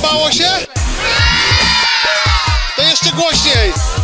Podobało się? To jeszcze głośniej!